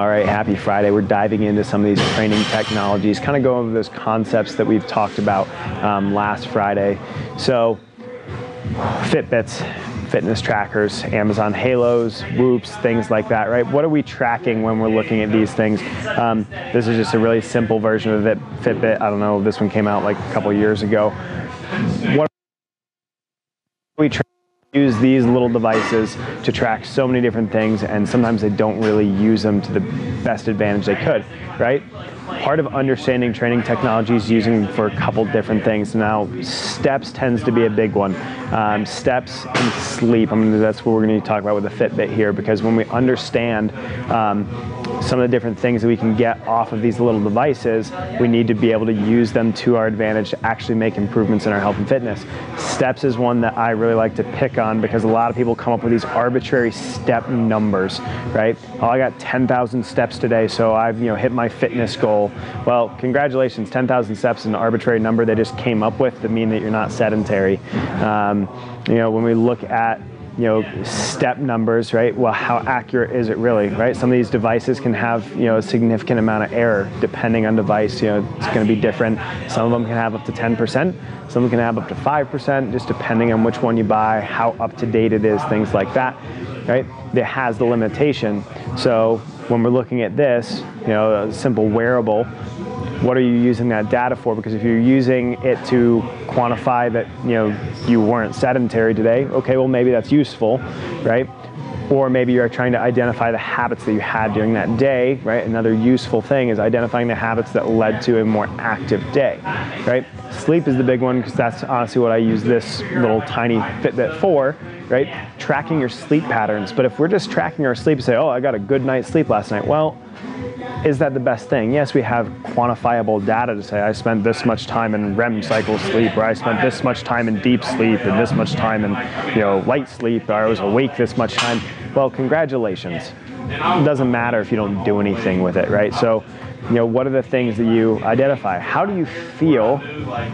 All right, happy Friday. We're diving into some of these training technologies, kind of going over those concepts that we've talked about um, last Friday. So, Fitbits, fitness trackers, Amazon Halos, Whoops, things like that, right? What are we tracking when we're looking at these things? Um, this is just a really simple version of it, Fitbit. I don't know, this one came out like a couple years ago. What use these little devices to track so many different things and sometimes they don't really use them to the best advantage they could right? Part of understanding training technologies using for a couple different things. Now steps tends to be a big one. Um, steps and sleep. I mean that's what we're going to talk about with the fitbit here because when we understand um, some of the different things that we can get off of these little devices, we need to be able to use them to our advantage to actually make improvements in our health and fitness. Steps is one that I really like to pick on because a lot of people come up with these arbitrary step numbers, right? Oh, I got 10,000 steps today, so I've you know hit my fitness goal. Well, congratulations, 10,000 steps is an arbitrary number they just came up with to mean that you're not sedentary. Um, you know, when we look at you know step numbers right? Well how accurate is it really right? Some of these devices can have you know a significant amount of error depending on device you know it's going to be different. Some of them can have up to 10% some can have up to 5% just depending on which one you buy how up to date it is things like that right? It has the limitation. So when we're looking at this you know a simple wearable what are you using that data for? Because if you're using it to quantify that you know you weren't sedentary today, okay, well maybe that's useful, right? Or maybe you're trying to identify the habits that you had during that day, right? Another useful thing is identifying the habits that led to a more active day, right? Sleep is the big one because that's honestly what I use this little tiny Fitbit for, right? Tracking your sleep patterns. But if we're just tracking our sleep say, oh, I got a good night's sleep last night, well, is that the best thing? Yes, we have quantifiable data to say I spent this much time in REM cycle sleep, or I spent this much time in deep sleep, and this much time in you know light sleep, or I was awake this much time. Well, congratulations. It doesn't matter if you don't do anything with it, right? So you know, what are the things that you identify? How do you feel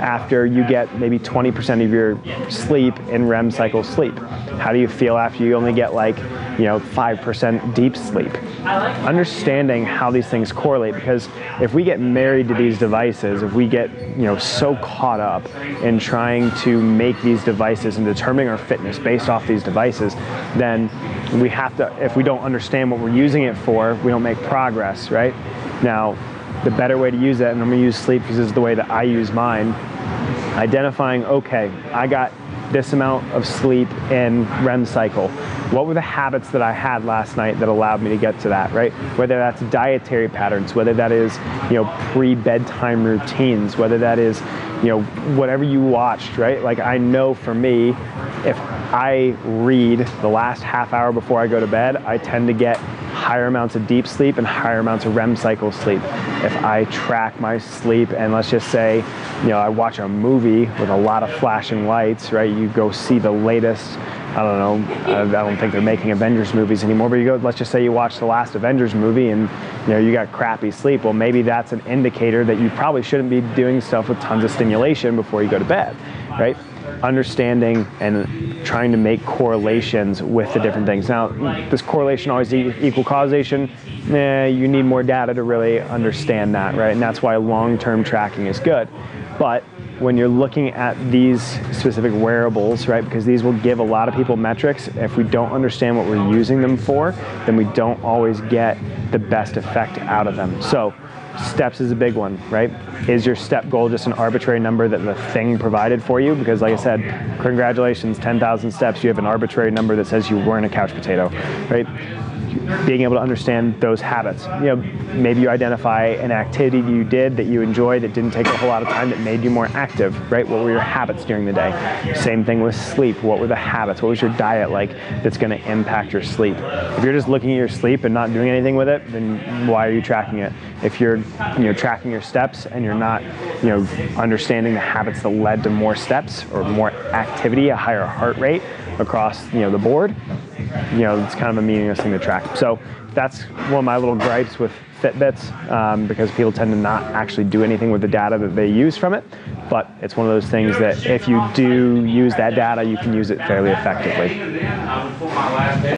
after you get maybe 20% of your sleep in REM cycle sleep? How do you feel after you only get like, you know, 5% deep sleep? Understanding how these things correlate because if we get married to these devices, if we get, you know, so caught up in trying to make these devices and determining our fitness based off these devices, then we have to, if we don't understand what we're using it for, we don't make progress, right? Now, the better way to use that, and I'm gonna use sleep because this is the way that I use mine, identifying, okay, I got this amount of sleep in REM cycle. What were the habits that I had last night that allowed me to get to that, right? Whether that's dietary patterns, whether that is, you know, pre-bedtime routines, whether that is, you know, whatever you watched, right? Like I know for me, if I read the last half hour before I go to bed, I tend to get higher amounts of deep sleep and higher amounts of REM cycle sleep. If I track my sleep and let's just say, you know, I watch a movie with a lot of flashing lights, right? You go see the latest I don't know. I don't think they're making Avengers movies anymore. But you go, let's just say you watch the last Avengers movie and you know you got crappy sleep. Well, maybe that's an indicator that you probably shouldn't be doing stuff with tons of stimulation before you go to bed, right? understanding and trying to make correlations with the different things. Now, this correlation always equal causation. Eh, you need more data to really understand that, right? And that's why long-term tracking is good. But when you're looking at these specific wearables, right, because these will give a lot of people metrics, if we don't understand what we're using them for, then we don't always get the best effect out of them. So steps is a big one, right? Is your step goal just an arbitrary number that the thing provided for you? Because, like I said, congratulations, 10,000 steps, you have an arbitrary number that says you weren't a couch potato, right? being able to understand those habits. You know, maybe you identify an activity you did that you enjoyed that didn't take a whole lot of time that made you more active, right? What were your habits during the day? Same thing with sleep. What were the habits? What was your diet like that's going to impact your sleep? If you're just looking at your sleep and not doing anything with it, then why are you tracking it? If you're, you know, tracking your steps and you're not, you know, understanding the habits that led to more steps or more activity, a higher heart rate across, you know, the board, you know, it's kind of a meaningless thing to track. So that's one of my little gripes with Fitbits um, because people tend to not actually do anything with the data that they use from it. But it's one of those things that if you do use that data, you can use it fairly effectively.